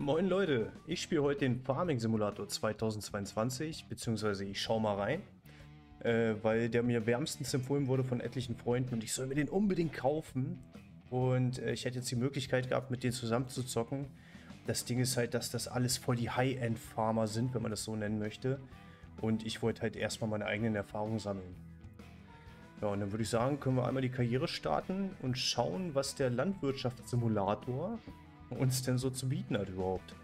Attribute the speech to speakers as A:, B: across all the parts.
A: Moin Leute, ich spiele heute den Farming Simulator 2022, beziehungsweise ich schaue mal rein, äh, weil der mir wärmstens empfohlen wurde von etlichen Freunden und ich soll mir den unbedingt kaufen. Und äh, ich hätte jetzt die Möglichkeit gehabt, mit denen zusammen zu zocken. Das Ding ist halt, dass das alles voll die High-End-Farmer sind, wenn man das so nennen möchte. Und ich wollte halt erstmal meine eigenen Erfahrungen sammeln. Ja, und dann würde ich sagen, können wir einmal die Karriere starten und schauen, was der Landwirtschaftssimulator uns denn so zu bieten hat überhaupt.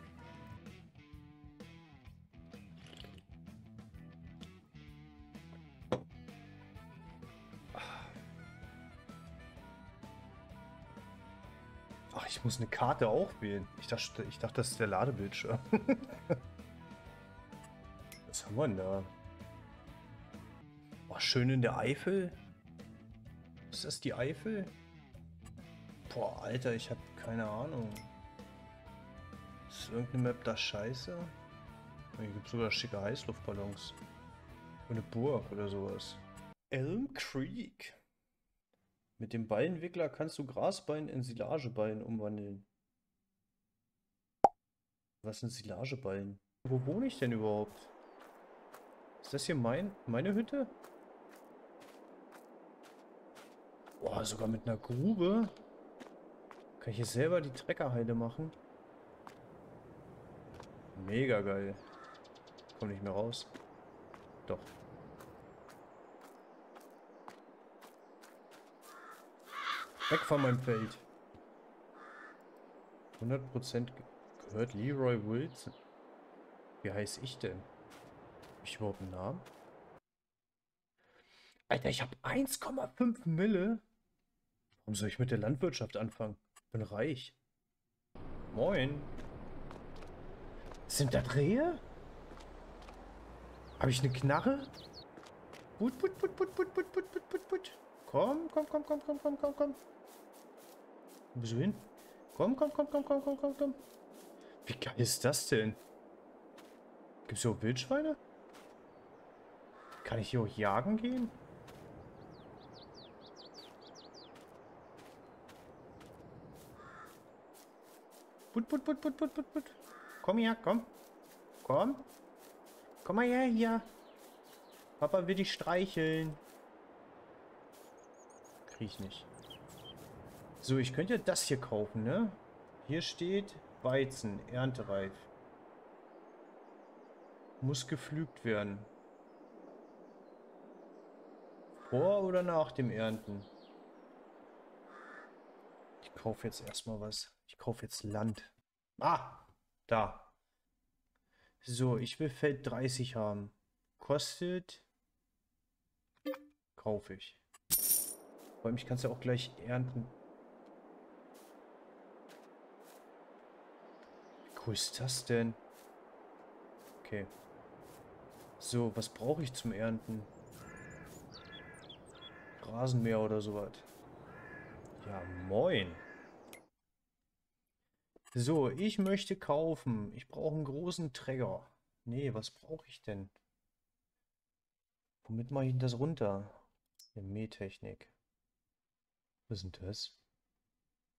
A: Ach, ich muss eine Karte auch wählen. Ich dachte, ich dachte das ist der Ladebildschirm. was haben wir denn da? Oh, schön in der Eifel. Ist das die Eifel? Boah, Alter, ich habe keine Ahnung. Ist irgendeine Map da scheiße? Hier gibt sogar schicke Heißluftballons. Und eine Burg oder sowas. Elm Creek. Mit dem Ballenwickler kannst du Grasballen in Silageballen umwandeln. Was sind Silageballen? Wo wohne ich denn überhaupt? Ist das hier mein, meine Hütte? Boah, sogar mit einer Grube. Kann ich hier selber die Treckerheide machen? Mega geil. Komm nicht mehr raus. Doch. Weg von meinem Feld. 100% gehört Leroy Wilson. Wie heiße ich denn? Hab ich überhaupt einen Namen? Alter, ich habe 1,5 Mille. Warum soll ich mit der Landwirtschaft anfangen? Bin reich. Moin. Sind da Rehe? Habe ich eine Knarre? Put, put, put, put, put, put, put, put, put, put. Komm, komm, komm, komm, komm, komm, komm, komm. Wo bist du hin? Komm, komm, komm, komm, komm, komm, komm, komm. Wie geil ist das denn? Gibt es hier auch Wildschweine? Kann ich hier auch jagen gehen? Put, put, put, put, put, put, put. Komm her, komm. Komm. Komm mal her hier. Papa will dich streicheln. Krieg ich nicht. So, ich könnte das hier kaufen, ne? Hier steht Weizen, erntereif. Muss gepflügt werden. Vor oder nach dem Ernten? Ich kaufe jetzt erstmal was. Ich kaufe jetzt Land. Ah, da. So, ich will Feld 30 haben. Kostet. Kaufe ich. Vor allem, ich kann es ja auch gleich ernten. Wie cool ist das denn? Okay. So, was brauche ich zum Ernten? Rasenmäher oder sowas. Ja, moin. So, ich möchte kaufen. Ich brauche einen großen Träger. Nee, was brauche ich denn? Womit mache ich denn das runter? Eine Mähtechnik. Was ist denn das?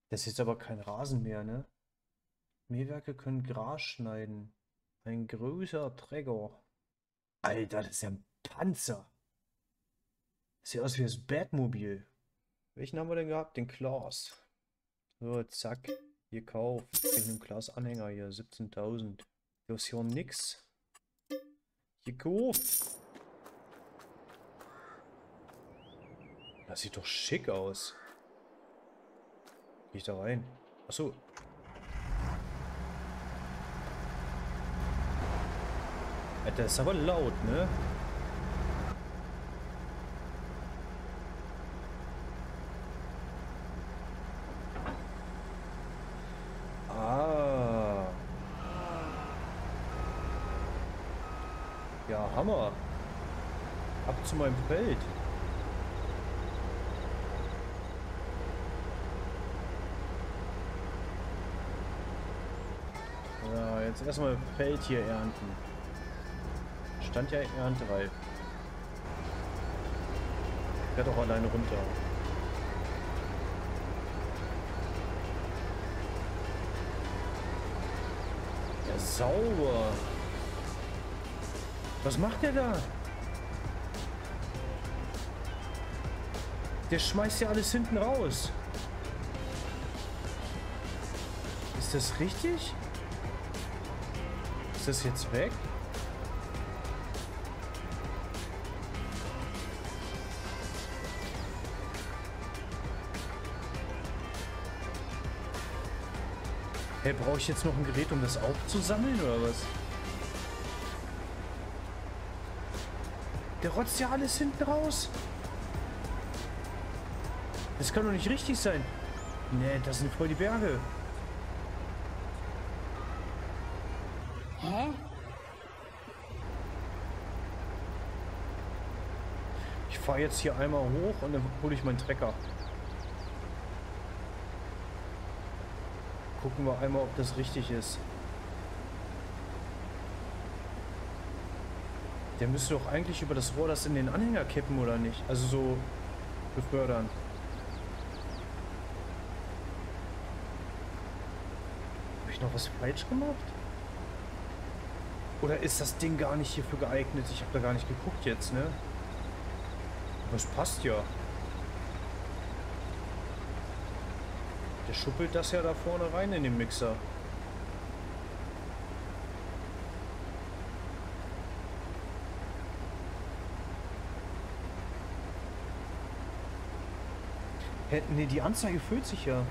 A: Das ist jetzt aber kein Rasen mehr, ne? Mähwerke können Gras schneiden. Ein größer Träger. Alter, das ist ja ein Panzer. Das sieht aus wie das Batmobil. Welchen haben wir denn gehabt? Den Klaus. So, zack. Gekauft. In einem Glas Anhänger hier. 17.000. Du hast hier nix. Gekauft. Das sieht doch schick aus. Geh ich da rein? Achso. Alter, ist aber laut, ne? Hammer. Ab zu meinem Feld. Ja, jetzt erstmal Feld hier ernten. Stand ja erntereif. Fährt auch alleine runter. sauber. Was macht der da? Der schmeißt ja alles hinten raus. Ist das richtig? Ist das jetzt weg? Hey, brauche ich jetzt noch ein Gerät, um das aufzusammeln oder was? Der rotzt ja alles hinten raus. Das kann doch nicht richtig sein. Nee, das sind voll die Berge.
B: Hä?
A: Ich fahre jetzt hier einmal hoch und dann hole ich meinen Trecker. Gucken wir einmal, ob das richtig ist. Der müsste doch eigentlich über das Rohr das in den Anhänger kippen, oder nicht? Also so befördern. Ich noch was falsch gemacht? Oder ist das Ding gar nicht hierfür geeignet? Ich habe da gar nicht geguckt jetzt, ne? Aber es passt ja. Der schuppelt das ja da vorne rein in den Mixer. Hä, nee, die Anzeige füllt sich ja.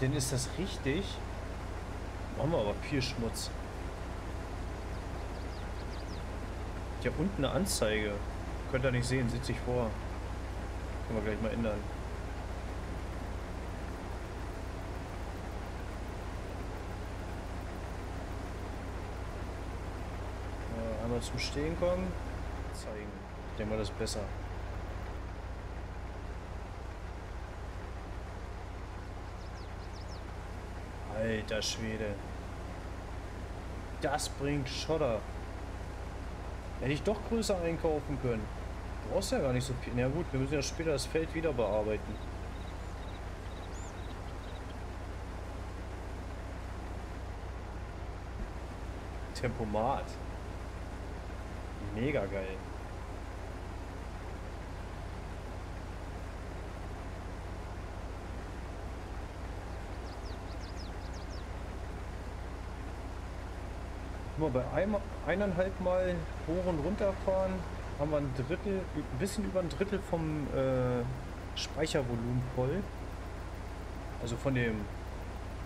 A: Denn ist das richtig? Machen wir aber viel Schmutz. Ja, unten eine Anzeige. Könnt ihr nicht sehen, sitze ich vor. Können wir gleich mal ändern. Ja, einmal zum Stehen kommen. Zeigen. Ich denke mal, das ist besser. Alter Schwede. Das bringt Schotter. Hätte ich doch größer einkaufen können. Du brauchst ja gar nicht so viel. Na gut, wir müssen ja später das Feld wieder bearbeiten. Tempomat. Mega geil. Mal, bei einem, eineinhalb Mal hoch und runter fahren haben wir ein Drittel, ein bisschen über ein Drittel vom äh, Speichervolumen voll. Also von dem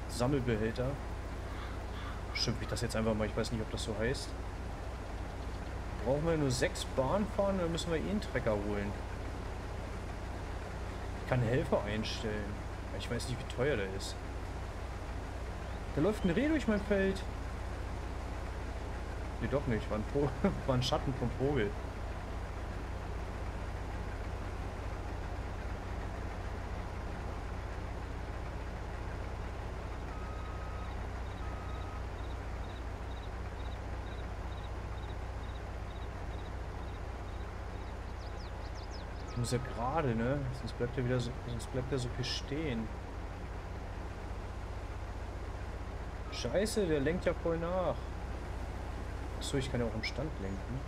A: Sammelbehälter. Schimpfe ich das jetzt einfach mal, ich weiß nicht, ob das so heißt. Brauchen wir nur sechs Bahnen fahren, dann müssen wir eh einen Trecker holen. Ich kann Helfer einstellen. Ich weiß nicht, wie teuer der ist. Da läuft ein Reh durch mein Feld. Nee, doch nicht. War ein, po war ein Schatten vom Vogel. Ich muss ja gerade, ne? Sonst bleibt er wieder so, sonst bleibt er so viel stehen. Scheiße, der lenkt ja voll nach. Achso, ich kann ja auch im Stand lenken.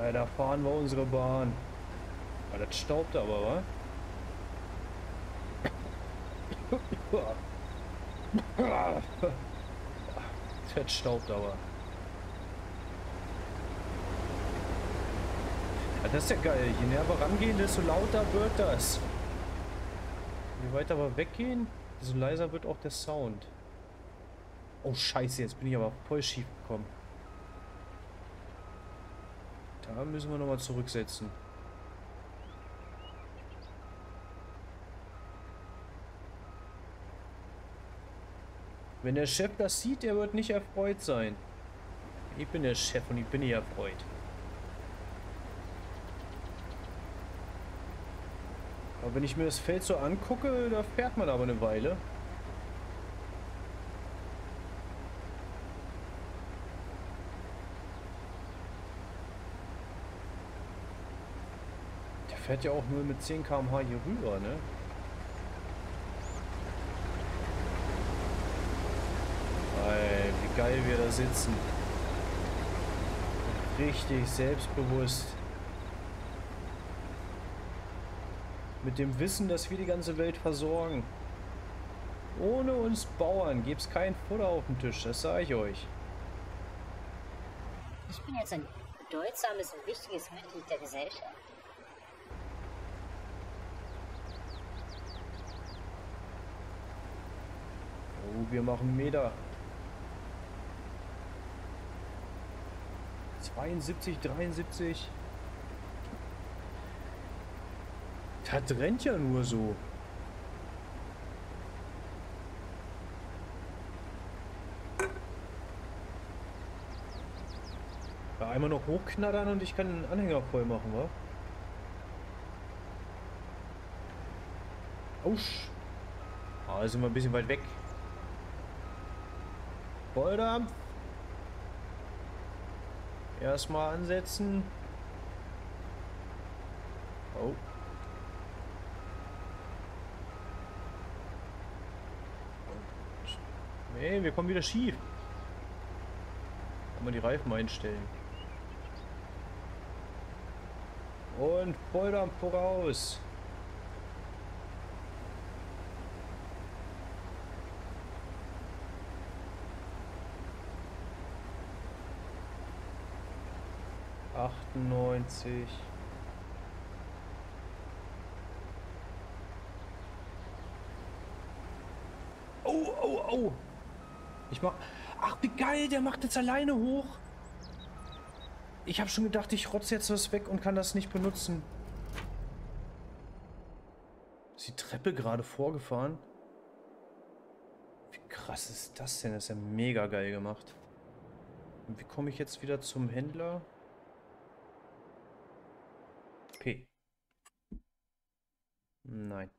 A: Ja, da fahren wir unsere Bahn. Ah, das staubt aber, wa? Das staubt aber. Ja, das ist ja geil. Je näher wir rangehen, desto lauter wird das. Je weiter wir weggehen, desto leiser wird auch der Sound. Oh scheiße, jetzt bin ich aber voll schief gekommen. Da müssen wir nochmal zurücksetzen. Wenn der Chef das sieht, er wird nicht erfreut sein. Ich bin der Chef und ich bin nicht erfreut. Aber wenn ich mir das Feld so angucke, da fährt man aber eine Weile. Der fährt ja auch nur mit 10 km/h hier rüber, ne? Ey, wie geil wir da sitzen. Richtig selbstbewusst. Mit dem Wissen, dass wir die ganze Welt versorgen. Ohne uns Bauern gäbe es kein Futter auf dem Tisch, das sage ich euch.
B: Ich bin jetzt ein bedeutsames und wichtiges Mitglied der Gesellschaft.
A: Oh, wir machen Meter. 72, 73. Das rennt ja nur so. Ja, einmal noch hochknattern und ich kann den Anhänger voll machen, wa? Ausch. Ah, sind wir ein bisschen weit weg. Volldampf. Erstmal ansetzen. Oh. Nee, wir kommen wieder schief. Kann man die Reifen einstellen. Und Volldampf voraus. Achtundneunzig. Oh, oh, oh. Ich mach... Ach, wie geil, der macht jetzt alleine hoch. Ich habe schon gedacht, ich rotze jetzt was weg und kann das nicht benutzen. Ist die Treppe gerade vorgefahren? Wie krass ist das denn? Das ist ja mega geil gemacht. Und wie komme ich jetzt wieder zum Händler? P. Nein.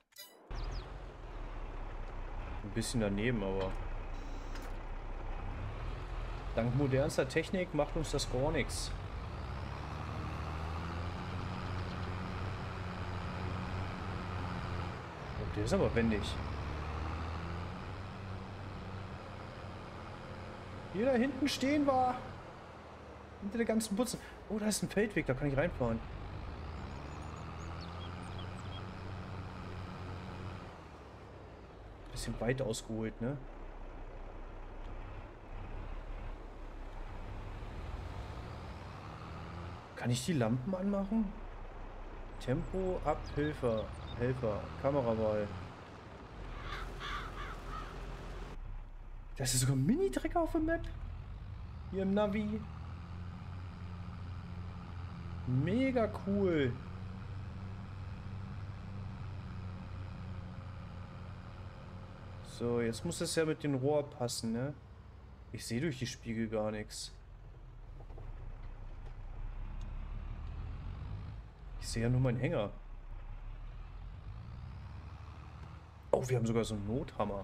A: Ein bisschen daneben, aber... Dank modernster Technik macht uns das gar nichts. Oh, der ist aber wendig. Hier da hinten stehen war. Hinter der ganzen Putzen. Oh, da ist ein Feldweg, da kann ich reinfahren. Bisschen weit ausgeholt, ne? Kann ich die Lampen anmachen? Tempo, ab, Hilfe, Helfer, Kamerawahl. Das ist sogar ein Mini-Trecker auf der Map. Hier im Navi. Mega cool. So, jetzt muss es ja mit dem Rohr passen, ne? Ich sehe durch die Spiegel gar nichts. Ich sehe ja nur meinen Hänger. Oh, wir haben sogar so einen Nothammer.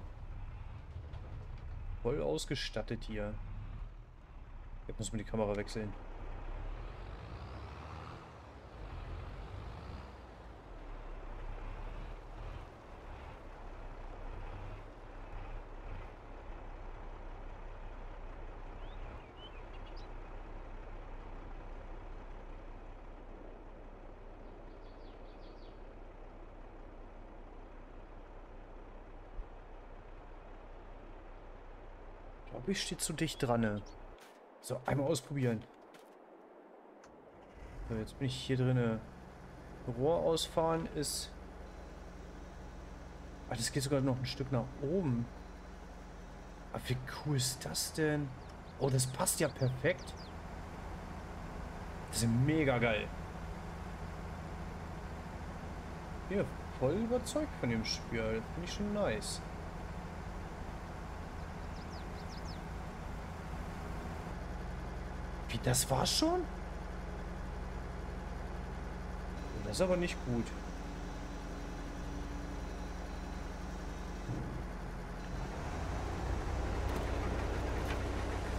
A: Voll ausgestattet hier. Jetzt muss man die Kamera wechseln. Glaube, ich stehe zu dicht dran. Ne? So, einmal ausprobieren. So, jetzt bin ich hier drin. Rohr ausfahren ist... Ah, das geht sogar noch ein Stück nach oben. Ah, wie cool ist das denn? Oh, das passt ja perfekt. Das ist mega geil. Hier, voll überzeugt von dem Spiel. Finde ich schon nice. Das war's schon? Das ist aber nicht gut.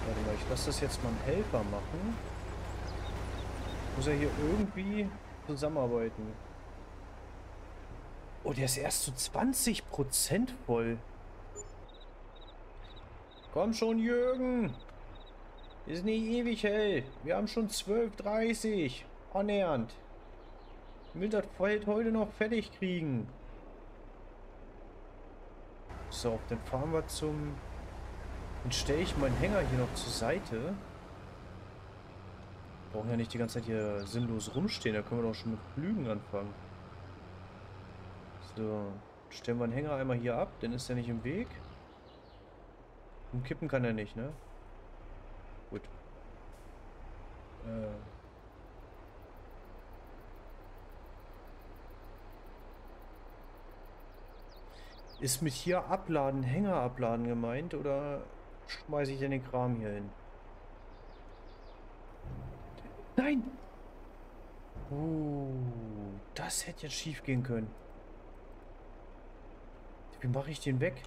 A: Warte mal, ich lasse das jetzt mal einen Helfer machen. Muss er hier irgendwie zusammenarbeiten. Oh, der ist erst zu 20% voll. Komm schon, Jürgen. Ist nicht ewig hell. Wir haben schon 12.30 Annähernd. Ich will das Feld heute noch fertig kriegen. So, dann fahren wir zum... Dann stelle ich meinen Hänger hier noch zur Seite. Brauchen ja nicht die ganze Zeit hier sinnlos rumstehen. Da können wir doch schon mit Flügen anfangen. So, stellen wir den Hänger einmal hier ab. Dann ist er nicht im Weg. Umkippen kann er nicht, ne? Gut. Äh... Ist mit hier abladen, Hänger abladen gemeint oder schmeiße ich den Kram hier hin? Nein! Oh, das hätte jetzt schief gehen können. Wie mache ich den weg?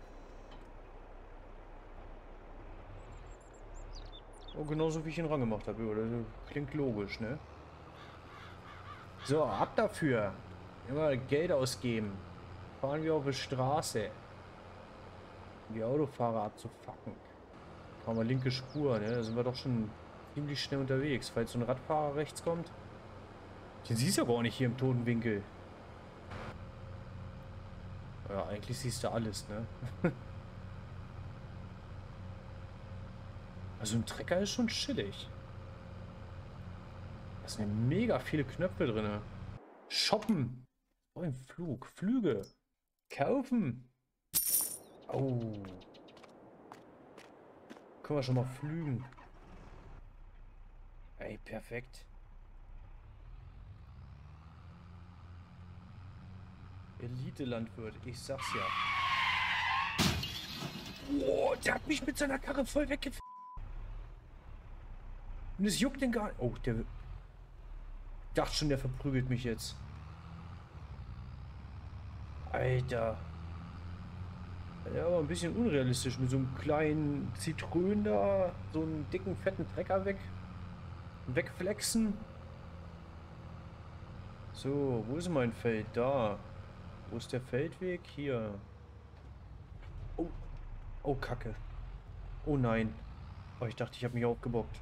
A: Oh, genauso wie ich ihn rangemacht habe. Das klingt logisch, ne? So, ab dafür. Immer Geld ausgeben fahren wir auf der Straße. Um die Autofahrer abzufacken. Fahren wir linke Spur, ne? Da sind wir doch schon ziemlich schnell unterwegs. Falls so ein Radfahrer rechts kommt. Den siehst du ja gar nicht hier im toten Winkel. Ja, eigentlich siehst du alles, ne? also ein Trecker ist schon chillig. Da sind mega viele Knöpfe drin. Shoppen. Oh, ein Flug. Flüge. Kaufen. Oh. Können wir schon mal flügen. Ey, perfekt. Elite-Landwirt, ich sag's ja. Oh, der hat mich mit seiner Karre voll weggef... Und es juckt den gar nicht. Oh, der... Ich dachte schon, der verprügelt mich jetzt. Alter. Ja, aber ein bisschen unrealistisch mit so einem kleinen Zitrön da, so einen dicken, fetten Trecker weg, wegflexen. So, wo ist mein Feld? Da. Wo ist der Feldweg? Hier. Oh. Oh, Kacke. Oh nein. Oh, ich dachte, ich habe mich aufgebockt.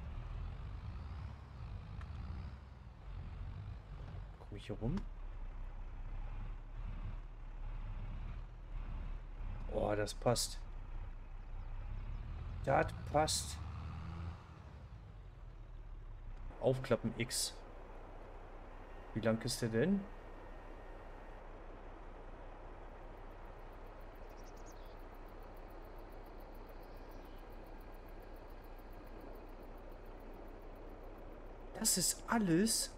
A: Ich hier rum? Oh, das passt. Das passt. Aufklappen X. Wie lang ist der denn? Das ist alles?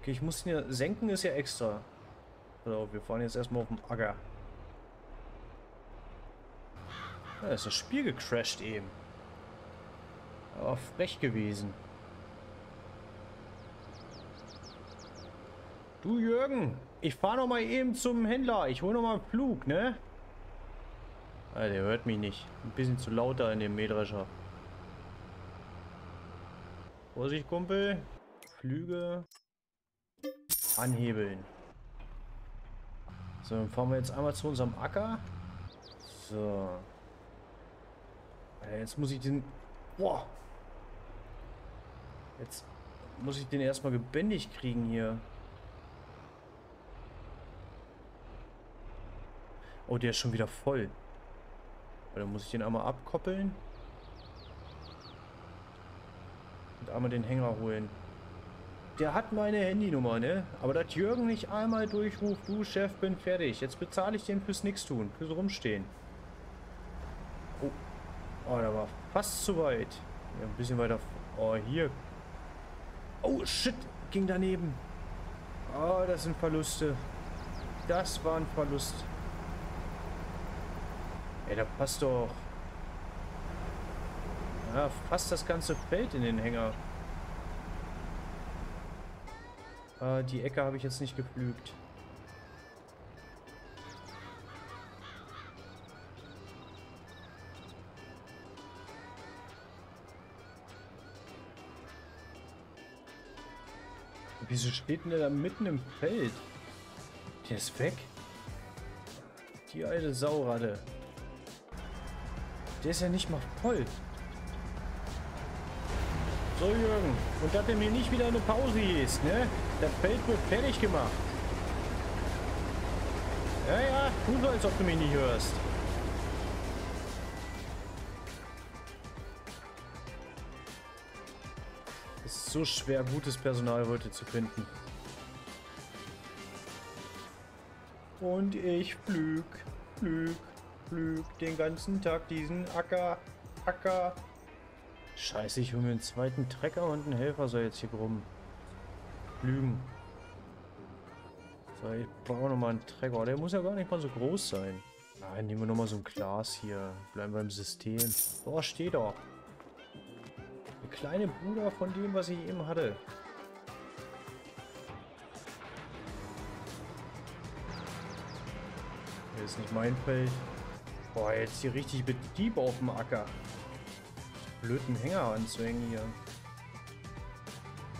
A: Okay, ich muss ihn ja senken, ist ja extra. So, wir fahren jetzt erstmal auf dem Acker. Da ist das Spiel gecrashed eben. Aber frech gewesen. Du Jürgen, ich fahre noch mal eben zum Händler. Ich hole noch mal einen Flug, ne? Alter, der hört mich nicht. Ein bisschen zu lauter in dem Mähdrescher. Vorsicht, Kumpel. Flüge. Anhebeln. So, dann fahren wir jetzt einmal zu unserem Acker. So. Jetzt muss ich den... Boah. Jetzt muss ich den erstmal gebändigt kriegen hier. Oh, der ist schon wieder voll. Dann muss ich den einmal abkoppeln. Und einmal den Hänger holen. Der hat meine Handynummer, ne? Aber dass Jürgen nicht einmal durchruft, du Chef, bin fertig. Jetzt bezahle ich den fürs Nix-Tun, fürs Rumstehen. Oh. Oh, da war fast zu weit. Ja, ein bisschen weiter. Oh, hier. Oh, shit. Ging daneben. Oh, das sind Verluste. Das war ein Verlust. Ey, da passt doch. Ja, fast das ganze Feld in den Hänger. Ah, die Ecke habe ich jetzt nicht gepflügt. Wieso steht denn der da mitten im Feld? Der ist weg. Die alte Saurade. Der ist ja nicht mal voll. So, Jürgen. Und dass du mir nicht wieder eine Pause hieß, ne? Das Feld wird fertig gemacht. Ja, ja, tu so, als ob du mich nicht hörst. Es ist so schwer, gutes Personal heute zu finden. Und ich flüg, flüg, flüg den ganzen Tag diesen Acker, Acker. Scheiße, ich hole mir einen zweiten Trecker und einen Helfer soll jetzt hier rum. Flügen. So, ich brauche nochmal einen Trecker. Der muss ja gar nicht mal so groß sein. Nein, nehmen wir nochmal so ein Glas hier. Bleiben wir im System. Oh, steht doch. Der kleine Bruder von dem, was ich eben hatte. Hier ist nicht mein Feld. Boah, jetzt hier richtig Betrieb auf dem Acker. Blöden Hänger anzuhängen hier.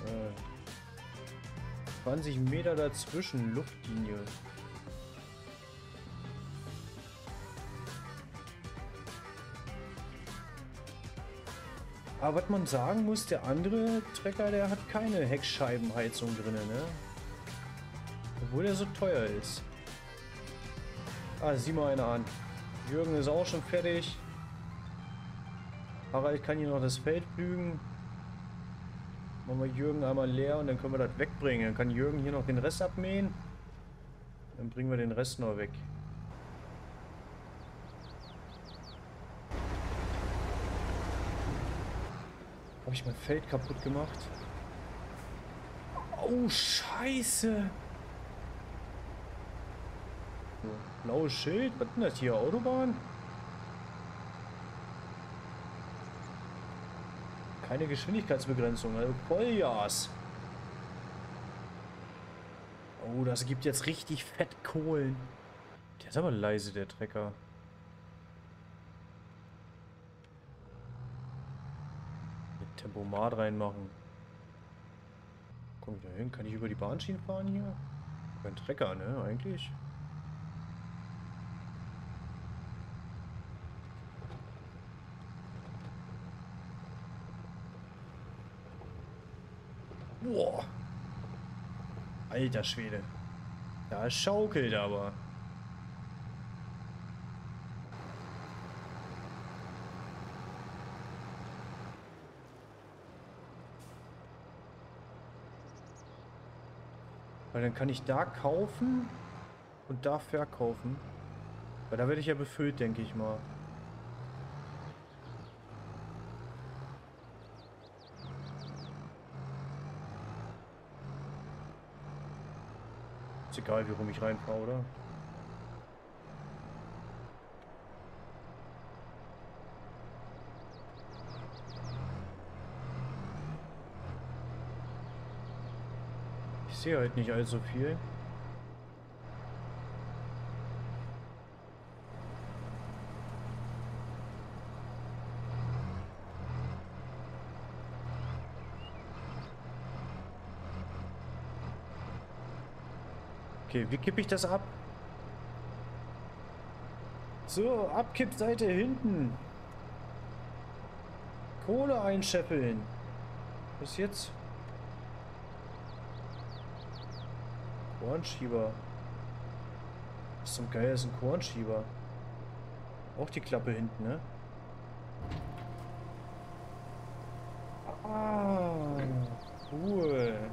A: Äh, 20 Meter dazwischen, Luftlinie. Aber was man sagen muss, der andere Trecker, der hat keine Heckscheibenheizung drin, ne? Obwohl er so teuer ist. Ah, sieh mal einer an. Jürgen ist auch schon fertig. Harald kann hier noch das Feld pflügen. Machen wir Jürgen einmal leer und dann können wir das wegbringen. Dann kann Jürgen hier noch den Rest abmähen. Dann bringen wir den Rest noch weg. Habe ich mein Feld kaputt gemacht? Oh, scheiße. Blaues Schild? Was ist denn das hier? Autobahn? Keine Geschwindigkeitsbegrenzung, also Vollgas. Oh, das gibt jetzt richtig fett Kohlen. Der ist aber leise, der Trecker. Mit Tempomat reinmachen. Komm ich da hin? Kann ich über die Bahnschienen fahren hier? Ein Trecker, ne? Eigentlich. Boah. Alter Schwede. Da schaukelt aber. Weil dann kann ich da kaufen und da verkaufen. Weil da werde ich ja befüllt, denke ich mal. Egal, wie rum ich reinfahre, oder? Ich sehe halt nicht allzu viel. Okay, wie kippe ich das ab? So, Abkippseite hinten. Kohle einschäppeln. Was jetzt? Kornschieber. Was zum Geil ist ein Kornschieber? Auch die Klappe hinten, ne? Ah, cool.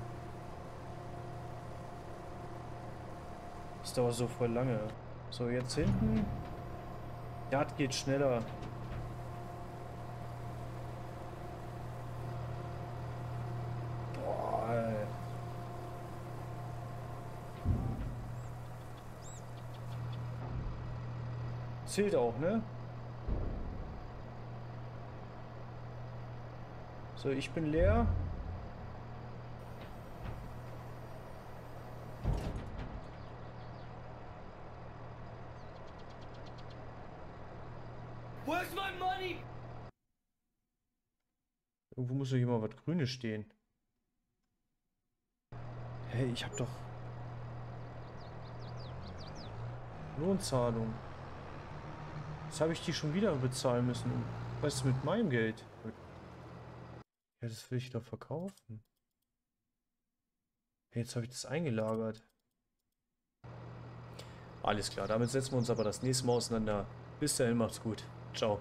A: Dauert so voll lange. So, jetzt hinten. Ja, das geht schneller. Zählt auch, ne? So, ich bin leer. Irgendwo muss doch hier was Grünes stehen. Hey, ich hab doch... Lohnzahlung. Jetzt habe ich die schon wieder bezahlen müssen. Was ist mit meinem Geld? Ja, das will ich doch verkaufen. Jetzt habe ich das eingelagert. Alles klar, damit setzen wir uns aber das nächste Mal auseinander. Bis dahin, macht's gut. Ciao.